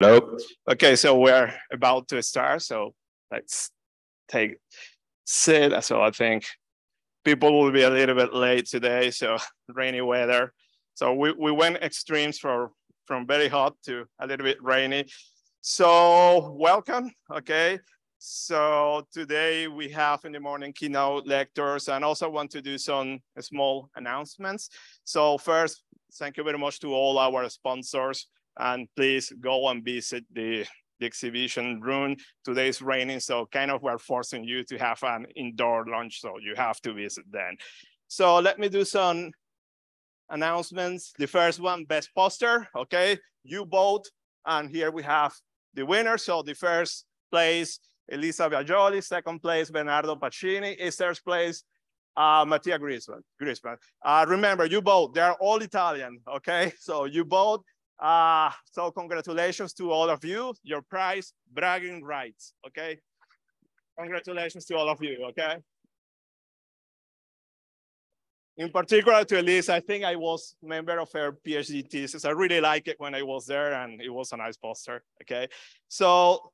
Hello. Okay, so we're about to start. So let's take sit. So I think people will be a little bit late today. So rainy weather. So we, we went extremes from from very hot to a little bit rainy. So welcome. Okay. So today we have in the morning keynote lectures and also want to do some small announcements. So first, thank you very much to all our sponsors and please go and visit the, the exhibition room. Today is raining, so kind of we're forcing you to have an indoor lunch, so you have to visit then. So let me do some announcements. The first one, best poster, okay? You vote, and here we have the winner. So the first place, Elisa Biagioli, second place, Bernardo Pacini, is third place, uh, Mattia Grisman. Grisman. Uh, remember, you both, they're all Italian, okay? So you vote, uh, so congratulations to all of you. Your prize, bragging rights, okay? Congratulations to all of you, okay? In particular to Elise, I think I was member of her PhD thesis. I really like it when I was there and it was a nice poster, okay? So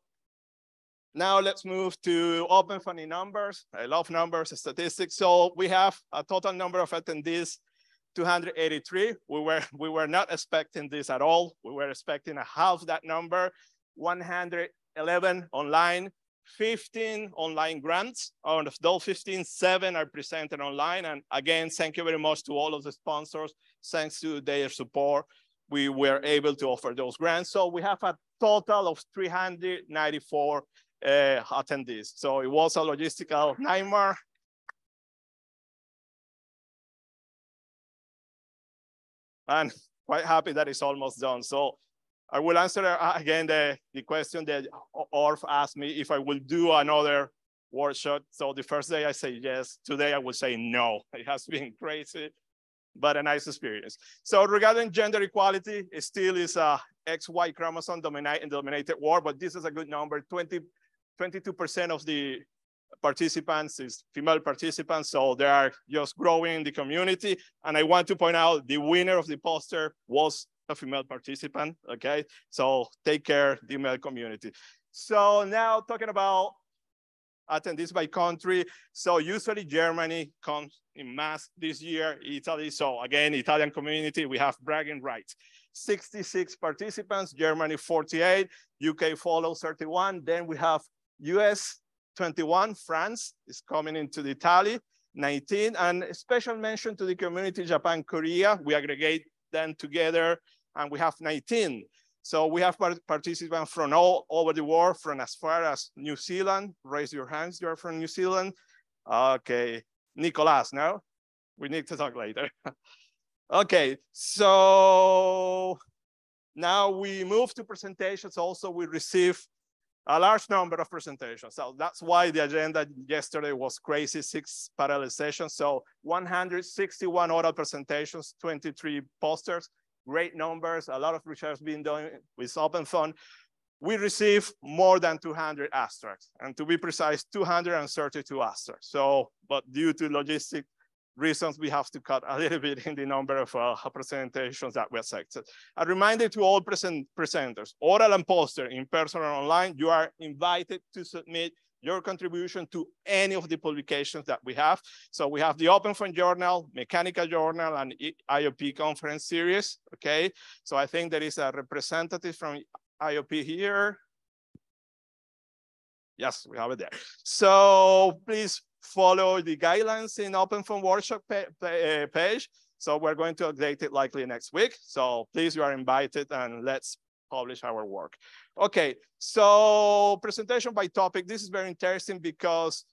now let's move to OpenFOAM in numbers. I love numbers, statistics. So we have a total number of attendees 283. We were, we were not expecting this at all. We were expecting a half that number, 111 online, 15 online grants. Out of those 15, seven are presented online. And again, thank you very much to all of the sponsors. Thanks to their support, we were able to offer those grants. So we have a total of 394 uh, attendees. So it was a logistical nightmare. And quite happy that it's almost done. So I will answer again the, the question that Orf asked me if I will do another workshop. So the first day I say yes, today I will say no. It has been crazy, but a nice experience. So regarding gender equality, it still is a XY chromosome dominate, dominated world, but this is a good number. 20, 22% of the participants is female participants, so they are just growing the community. And I want to point out the winner of the poster was a female participant, okay? So take care, the male community. So now talking about attendees by country. So usually Germany comes in mass this year, Italy. So again, Italian community, we have bragging rights. 66 participants, Germany 48, UK follows 31. Then we have US 21, France is coming into the tally, 19, and special mention to the community Japan, Korea. We aggregate them together and we have 19. So we have participants from all over the world, from as far as New Zealand. Raise your hands, you're from New Zealand. Okay, Nicolas, no? We need to talk later. okay, so now we move to presentations. Also, we receive a large number of presentations. So that's why the agenda yesterday was crazy, six parallel sessions. So 161 oral presentations, 23 posters, great numbers, a lot of research being done with OpenFOAM. We received more than 200 abstracts, and to be precise, 232 abstracts. So, but due to logistic reasons we have to cut a little bit in the number of uh, presentations that we accepted. A reminder to all present presenters, oral and poster, in person or online, you are invited to submit your contribution to any of the publications that we have. So we have the OpenFOAM Journal, Mechanical Journal, and IOP Conference Series, okay? So I think there is a representative from IOP here. Yes, we have it there. So please follow the guidelines in OpenFOAM workshop uh, page. So we're going to update it likely next week. So please, you are invited and let's publish our work. Okay, so presentation by topic. This is very interesting because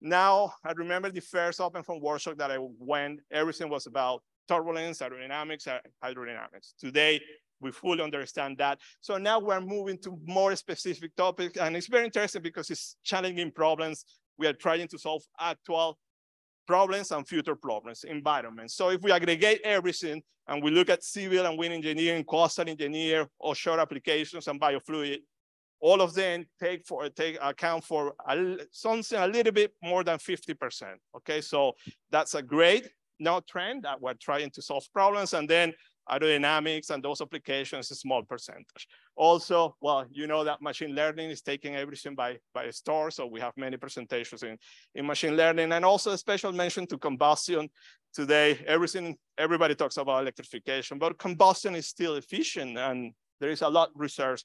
now I remember the first Open OpenFOAM workshop that I went, everything was about turbulence, aerodynamics, hydrodynamics. Today, we fully understand that. So now we're moving to more specific topics and it's very interesting because it's challenging problems we are trying to solve actual problems and future problems, environments. So if we aggregate everything and we look at civil and wind engineering, coastal engineer, offshore applications, and biofluid, all of them take for take account for a, something a little bit more than 50%. Okay, so that's a great now trend that we're trying to solve problems. And then aerodynamics and those applications, a small percentage. Also, well, you know that machine learning is taking everything by, by store. So we have many presentations in, in machine learning and also a special mention to combustion. Today, everything, everybody talks about electrification, but combustion is still efficient and there is a lot research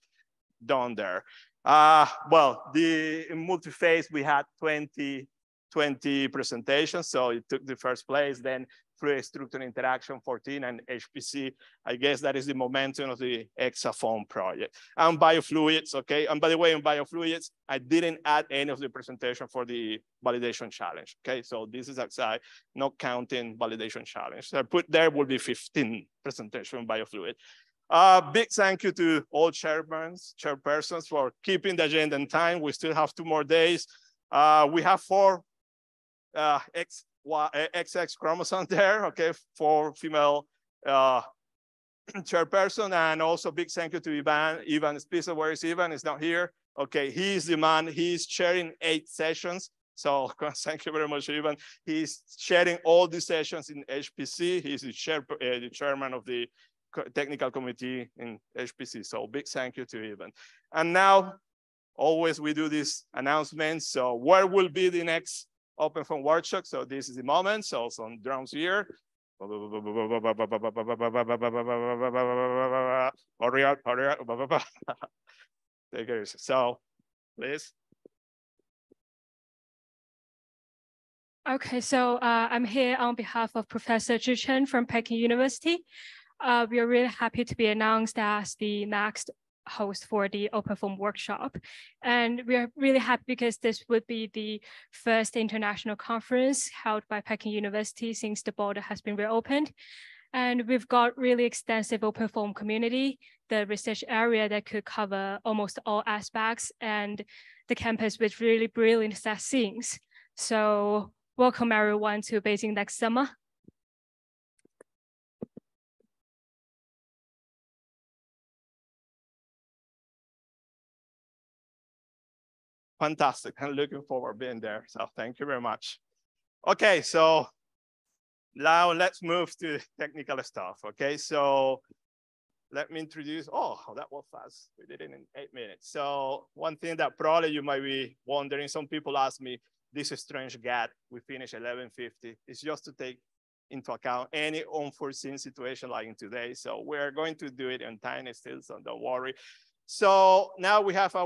done there. Uh, well, the multi-phase, we had 20, 20 presentations. So it took the first place, then free structure interaction 14 and HPC. I guess that is the momentum of the exaFOAM project. And biofluids, okay? And by the way, in biofluids, I didn't add any of the presentation for the validation challenge, okay? So this is outside, not counting validation challenge. So I put there will be 15 presentation biofluid. Uh, big thank you to all chairmen, chairpersons for keeping the agenda in time. We still have two more days. Uh, we have four uh, X, y, XX chromosome there, okay, for female uh, chairperson, and also big thank you to Ivan, Ivan Spisso, where is Ivan? Is not here. Okay, he's the man, he's chairing eight sessions. So thank you very much, Ivan. He's chairing all the sessions in HPC. He's the, chair, uh, the chairman of the technical committee in HPC. So big thank you to Ivan. And now, always we do this announcement. So where will be the next OpenFOAM workshop? So this is the moment. So some drums here. Hurry up, hurry up. Take it. So please. Okay, so uh, I'm here on behalf of Professor Zhi Chen from Peking University. Uh, we are really happy to be announced as the next host for the OpenFOAM workshop. And we are really happy because this would be the first international conference held by Peking University since the border has been reopened. And we've got really extensive OpenFOAM community, the research area that could cover almost all aspects and the campus with really brilliant set scenes. So welcome everyone to Beijing next summer. Fantastic. I'm looking forward being there. So thank you very much. Okay, so now let's move to technical stuff. Okay, so let me introduce, oh, that was fast. We did it in eight minutes. So one thing that probably you might be wondering, some people ask me, this strange gap, we finished 1150. It's just to take into account any unforeseen situation like in today. So we're going to do it in time still, so don't worry. So now we have our